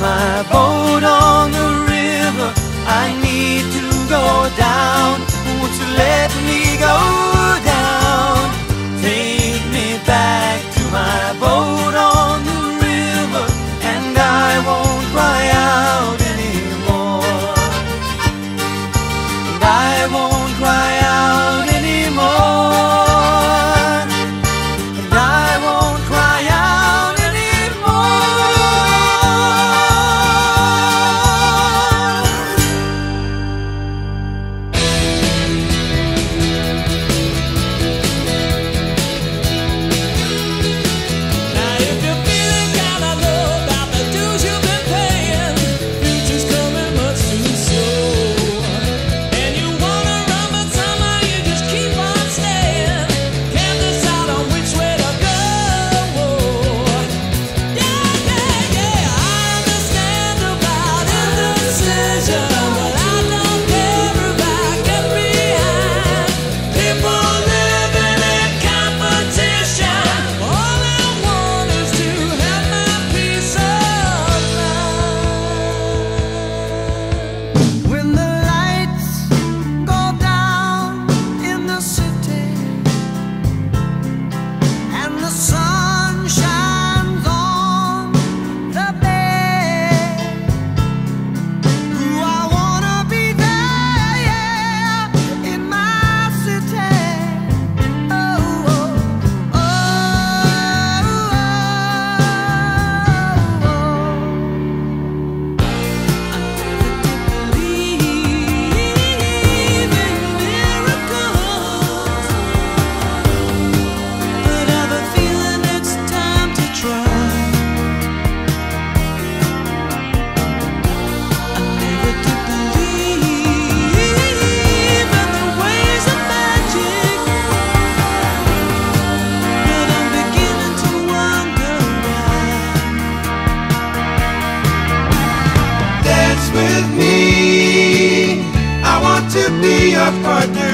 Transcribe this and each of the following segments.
my bones. be a partner.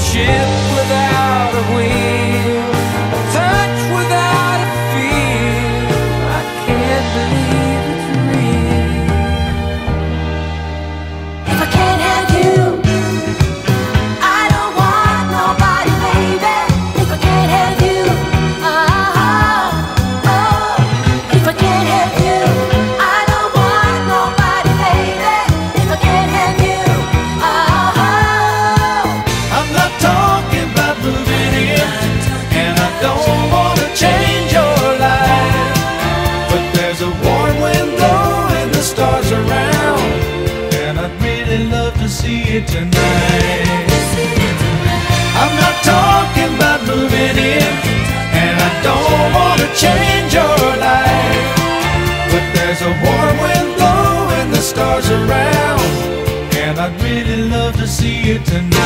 ship city tonight. I'm not talking about moving in, and I don't want to change your life. But there's a warm wind blowing, the stars around, and I'd really love to see you tonight.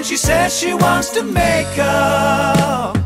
Then she says she wants to make up.